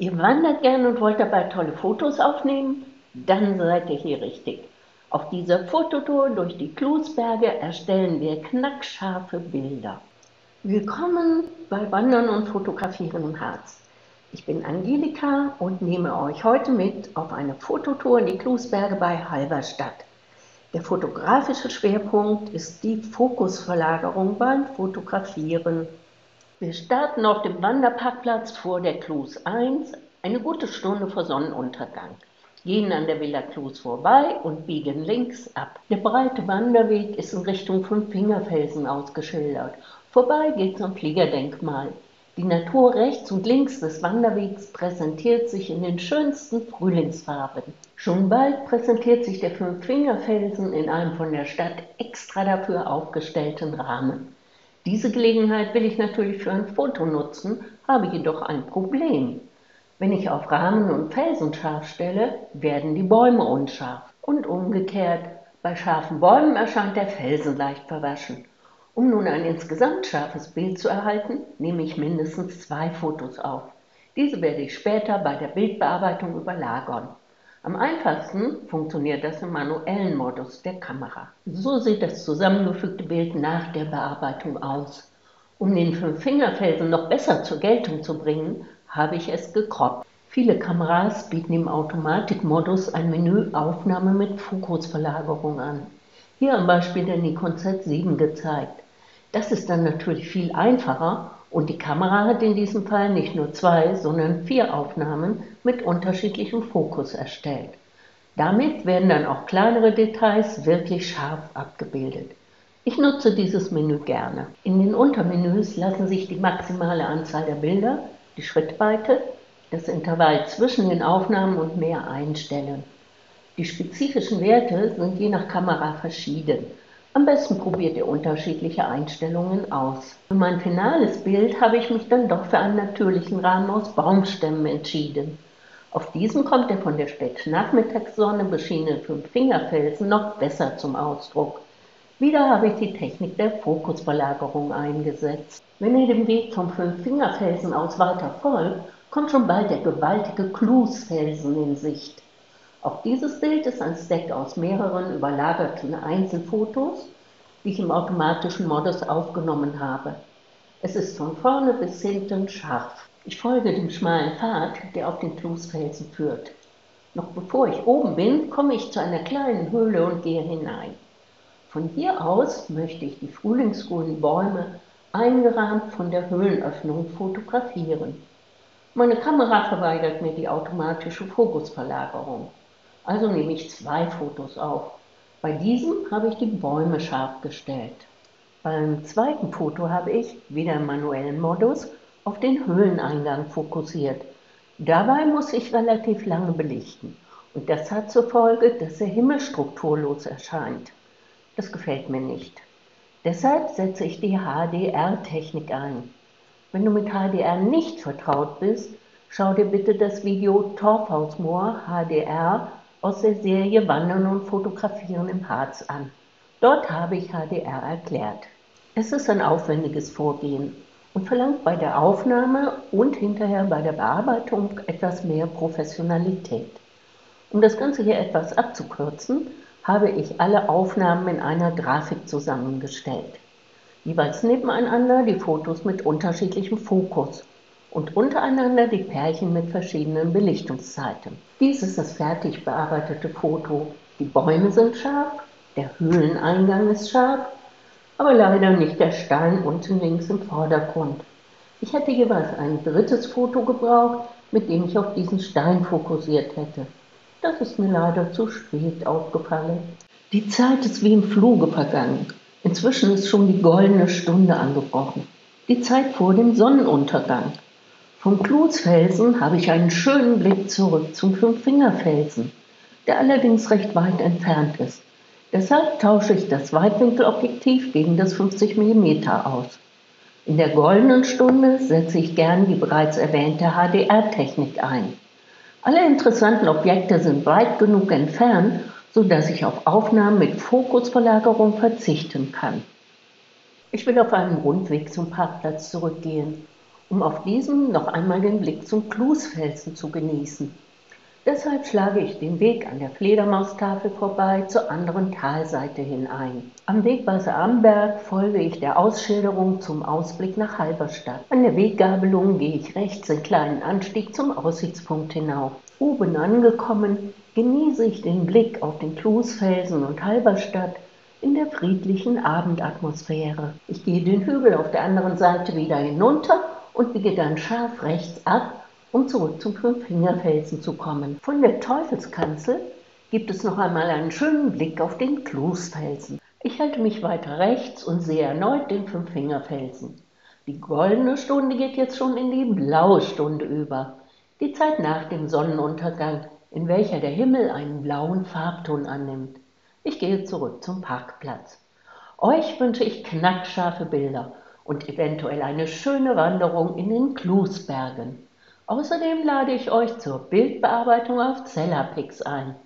Ihr wandert gern und wollt dabei tolle Fotos aufnehmen? Dann seid ihr hier richtig. Auf dieser Fototour durch die Klusberge erstellen wir knackscharfe Bilder. Willkommen bei Wandern und Fotografieren im Harz. Ich bin Angelika und nehme euch heute mit auf eine Fototour in die Klusberge bei Halberstadt. Der fotografische Schwerpunkt ist die Fokusverlagerung beim Fotografieren. Wir starten auf dem Wanderparkplatz vor der Klus 1, eine gute Stunde vor Sonnenuntergang, gehen an der Villa Klus vorbei und biegen links ab. Der breite Wanderweg ist in Richtung Fünffingerfelsen ausgeschildert. Vorbei geht zum Fliegerdenkmal. Die Natur rechts und links des Wanderwegs präsentiert sich in den schönsten Frühlingsfarben. Schon bald präsentiert sich der Fünffingerfelsen in einem von der Stadt extra dafür aufgestellten Rahmen. Diese Gelegenheit will ich natürlich für ein Foto nutzen, habe jedoch ein Problem. Wenn ich auf Rahmen und Felsen scharf stelle, werden die Bäume unscharf. Und umgekehrt, bei scharfen Bäumen erscheint der Felsen leicht verwaschen. Um nun ein insgesamt scharfes Bild zu erhalten, nehme ich mindestens zwei Fotos auf. Diese werde ich später bei der Bildbearbeitung überlagern. Am einfachsten funktioniert das im manuellen Modus der Kamera. So sieht das zusammengefügte Bild nach der Bearbeitung aus. Um den Fünffingerfelsen noch besser zur Geltung zu bringen, habe ich es gekroppt. Viele Kameras bieten im Automatikmodus ein Menü Aufnahme mit Fokusverlagerung an. Hier am Beispiel der Nikon Z7 gezeigt. Das ist dann natürlich viel einfacher und die Kamera hat in diesem Fall nicht nur zwei, sondern vier Aufnahmen mit unterschiedlichem Fokus erstellt. Damit werden dann auch kleinere Details wirklich scharf abgebildet. Ich nutze dieses Menü gerne. In den Untermenüs lassen sich die maximale Anzahl der Bilder, die Schrittweite, das Intervall zwischen den Aufnahmen und mehr einstellen. Die spezifischen Werte sind je nach Kamera verschieden. Am besten probiert ihr unterschiedliche Einstellungen aus. Für mein finales Bild habe ich mich dann doch für einen natürlichen Rahmen aus Baumstämmen entschieden. Auf diesem kommt der von der Spätnachmittagssonne beschienene Fünffingerfelsen noch besser zum Ausdruck. Wieder habe ich die Technik der Fokusverlagerung eingesetzt. Wenn ihr dem Weg vom Fünffingerfelsen aus weiter folgt, kommt schon bald der gewaltige Klusfelsen in Sicht. Auch dieses Bild ist ein Stack aus mehreren überlagerten Einzelfotos, die ich im automatischen Modus aufgenommen habe. Es ist von vorne bis hinten scharf. Ich folge dem schmalen Pfad, der auf den Flussfelsen führt. Noch bevor ich oben bin, komme ich zu einer kleinen Höhle und gehe hinein. Von hier aus möchte ich die frühlingsgrünen Bäume eingerahmt von der Höhlenöffnung fotografieren. Meine Kamera verweigert mir die automatische Fokusverlagerung. Also nehme ich zwei Fotos auf. Bei diesem habe ich die Bäume scharf gestellt. Beim zweiten Foto habe ich, wieder im manuellen Modus, auf den Höhleneingang fokussiert. Dabei muss ich relativ lange belichten und das hat zur Folge, dass der Himmel strukturlos erscheint. Das gefällt mir nicht. Deshalb setze ich die HDR-Technik ein. Wenn du mit HDR nicht vertraut bist, schau dir bitte das Video Torfhausmoor HDR aus der Serie Wandern und Fotografieren im Harz an. Dort habe ich HDR erklärt. Es ist ein aufwendiges Vorgehen und verlangt bei der Aufnahme und hinterher bei der Bearbeitung etwas mehr Professionalität. Um das Ganze hier etwas abzukürzen, habe ich alle Aufnahmen in einer Grafik zusammengestellt. Jeweils nebeneinander die Fotos mit unterschiedlichem Fokus und untereinander die Pärchen mit verschiedenen Belichtungszeiten. Dies ist das fertig bearbeitete Foto. Die Bäume sind scharf, der Höhleneingang ist scharf, aber leider nicht der Stein unten links im Vordergrund. Ich hätte jeweils ein drittes Foto gebraucht, mit dem ich auf diesen Stein fokussiert hätte. Das ist mir leider zu spät aufgefallen. Die Zeit ist wie im Fluge vergangen. Inzwischen ist schon die goldene Stunde angebrochen. Die Zeit vor dem Sonnenuntergang. Vom Klutsfelsen habe ich einen schönen Blick zurück zum Fünffingerfelsen, der allerdings recht weit entfernt ist. Deshalb tausche ich das Weitwinkelobjektiv gegen das 50 mm aus. In der goldenen Stunde setze ich gern die bereits erwähnte HDR-Technik ein. Alle interessanten Objekte sind weit genug entfernt, sodass ich auf Aufnahmen mit Fokusverlagerung verzichten kann. Ich will auf einen Rundweg zum Parkplatz zurückgehen um auf diesem noch einmal den Blick zum Klusfelsen zu genießen. Deshalb schlage ich den Weg an der Fledermaustafel vorbei zur anderen Talseite hin ein. Am Wegwasser am Berg folge ich der Ausschilderung zum Ausblick nach Halberstadt. An der Weggabelung gehe ich rechts den kleinen Anstieg zum Aussichtspunkt hinauf. Oben angekommen, genieße ich den Blick auf den Klusfelsen und Halberstadt in der friedlichen Abendatmosphäre. Ich gehe den Hügel auf der anderen Seite wieder hinunter und biege dann scharf rechts ab um zurück zum Fünffingerfelsen zu kommen. Von der Teufelskanzel gibt es noch einmal einen schönen Blick auf den Klusfelsen. Ich halte mich weiter rechts und sehe erneut den Fünffingerfelsen. Die goldene Stunde geht jetzt schon in die blaue Stunde über, die Zeit nach dem Sonnenuntergang, in welcher der Himmel einen blauen Farbton annimmt. Ich gehe zurück zum Parkplatz. Euch wünsche ich knackscharfe Bilder und eventuell eine schöne Wanderung in den Klusbergen. Außerdem lade ich euch zur Bildbearbeitung auf Zellerpix ein.